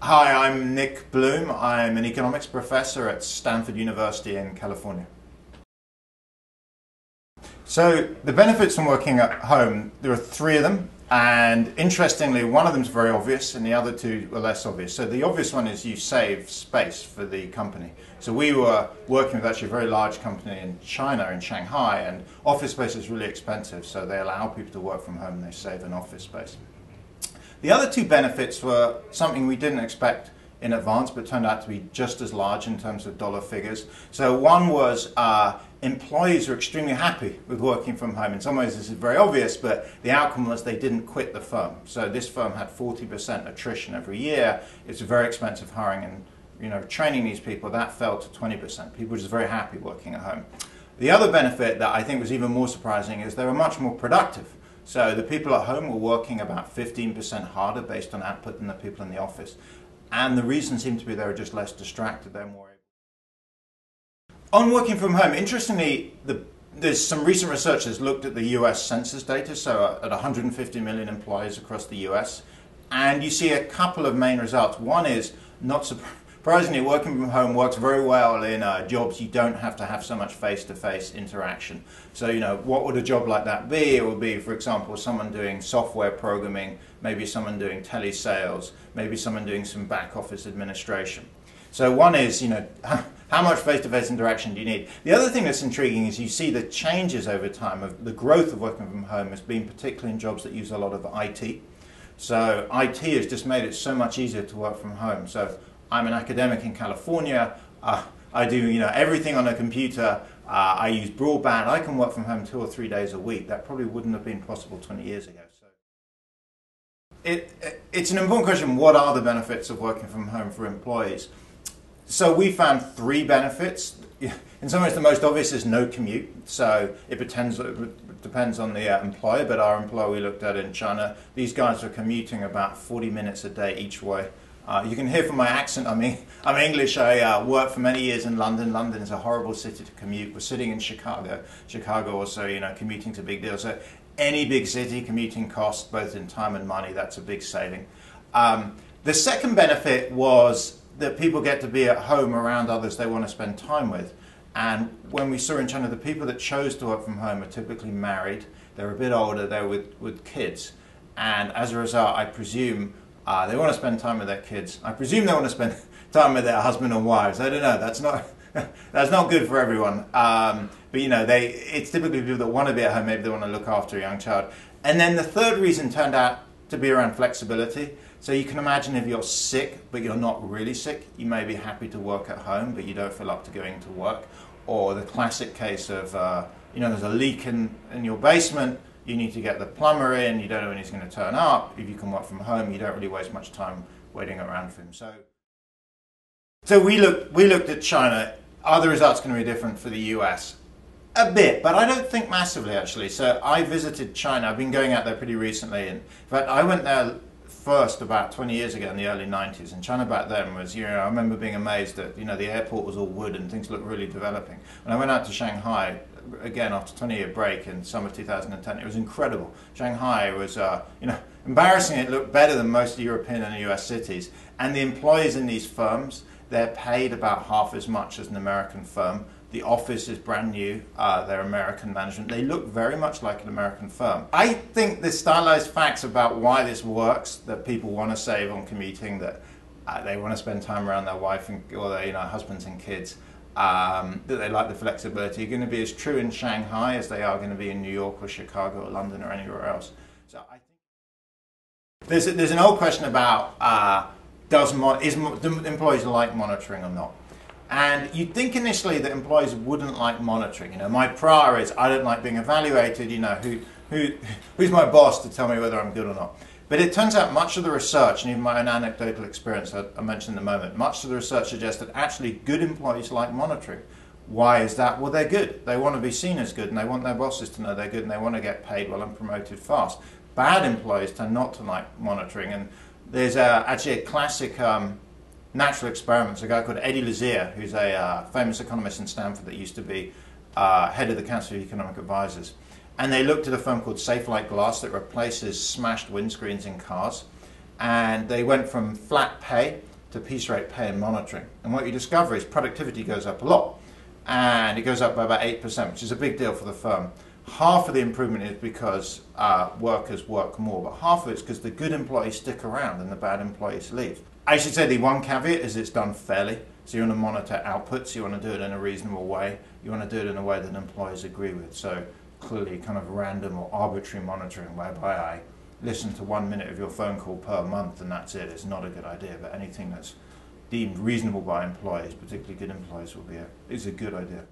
Hi, I'm Nick Bloom. I'm an economics professor at Stanford University in California. So, the benefits from working at home, there are three of them. And interestingly, one of them is very obvious and the other two are less obvious. So the obvious one is you save space for the company. So we were working with actually a very large company in China, in Shanghai, and office space is really expensive. So they allow people to work from home and they save an office space. The other two benefits were something we didn't expect in advance, but turned out to be just as large in terms of dollar figures. So one was uh, employees are extremely happy with working from home. In some ways, this is very obvious, but the outcome was they didn't quit the firm. So this firm had 40% attrition every year. It's very expensive hiring and you know training these people. That fell to 20%. People were just very happy working at home. The other benefit that I think was even more surprising is they were much more productive. So the people at home were working about 15% harder based on output than the people in the office. And the reason seemed to be they were just less distracted. They're more on working from home, interestingly, the, there's some recent research that's looked at the US census data, so at 150 million employees across the US, and you see a couple of main results. One is, not surprisingly, working from home works very well in uh, jobs you don't have to have so much face-to-face interaction. So, you know, what would a job like that be? It would be, for example, someone doing software programming, maybe someone doing telesales, maybe someone doing some back office administration. So one is, you know, how much face-to-face interaction do you need? The other thing that's intriguing is you see the changes over time of the growth of working from home has been particularly in jobs that use a lot of IT. So IT has just made it so much easier to work from home. So I'm an academic in California. Uh, I do, you know, everything on a computer. Uh, I use broadband. I can work from home two or three days a week. That probably wouldn't have been possible 20 years ago. So it, it, it's an important question. What are the benefits of working from home for employees? So we found three benefits. In some ways, the most obvious is no commute. So it depends, it depends on the uh, employer, but our employer we looked at in China, these guys are commuting about 40 minutes a day each way. Uh, you can hear from my accent, I mean, I'm English. I uh, worked for many years in London. London is a horrible city to commute. We're sitting in Chicago. Chicago also, you know, commuting is a big deal. So any big city, commuting costs, both in time and money, that's a big saving. Um, the second benefit was that people get to be at home around others they want to spend time with. And when we saw in China, the people that chose to work from home are typically married, they're a bit older, they're with, with kids. And as a result, I presume uh, they want to spend time with their kids. I presume they want to spend time with their husband and wives. I don't know. That's not that's not good for everyone. Um, but you know, they it's typically people that want to be at home. Maybe they want to look after a young child. And then the third reason turned out to be around flexibility. So you can imagine if you're sick, but you're not really sick, you may be happy to work at home, but you don't feel up to going to work. Or the classic case of, uh, you know, there's a leak in, in your basement, you need to get the plumber in, you don't know when he's going to turn up. If you can work from home, you don't really waste much time waiting around for him. So, so we, looked, we looked at China. Are the results going to be different for the US? A bit, but I don't think massively actually. So I visited China. I've been going out there pretty recently. In fact, I went there first about 20 years ago in the early 90s, and China back then was, you know, I remember being amazed that, you know, the airport was all wood and things looked really developing. When I went out to Shanghai, again after a 20 year break in summer 2010, it was incredible. Shanghai was, uh, you know, embarrassing. It looked better than most European and US cities. And the employees in these firms, they're paid about half as much as an American firm. The office is brand new. Uh, they're American management. They look very much like an American firm. I think the stylized facts about why this works, that people want to save on commuting, that uh, they want to spend time around their wife and, or their you know, husbands and kids, um, that they like the flexibility, are going to be as true in Shanghai as they are going to be in New York or Chicago or London or anywhere else. So I think there's, a, there's an old question about uh, does is, do employees like monitoring or not? And you'd think initially that employees wouldn't like monitoring. You know, my prior is I don't like being evaluated. You know, who, who, who's my boss to tell me whether I'm good or not? But it turns out much of the research, and even my own anecdotal experience that I mentioned in a moment, much of the research suggests that actually good employees like monitoring. Why is that? Well, they're good. They want to be seen as good, and they want their bosses to know they're good, and they want to get paid well and promoted fast. Bad employees tend not to like monitoring, and there's a, actually a classic um, natural experiments, a guy called Eddie Lazear, who's a uh, famous economist in Stanford that used to be uh, head of the Council of Economic Advisors. And they looked at a firm called Safelite Glass that replaces smashed windscreens in cars. And they went from flat pay to piece rate pay and monitoring. And what you discover is productivity goes up a lot. And it goes up by about 8%, which is a big deal for the firm. Half of the improvement is because uh, workers work more, but half of it's because the good employees stick around and the bad employees leave. I should say the one caveat is it's done fairly. So you want to monitor outputs, you want to do it in a reasonable way, you want to do it in a way that employees agree with. So clearly kind of random or arbitrary monitoring whereby I listen to one minute of your phone call per month and that's it. It's not a good idea, but anything that's deemed reasonable by employees, particularly good employees, will be a, is a good idea.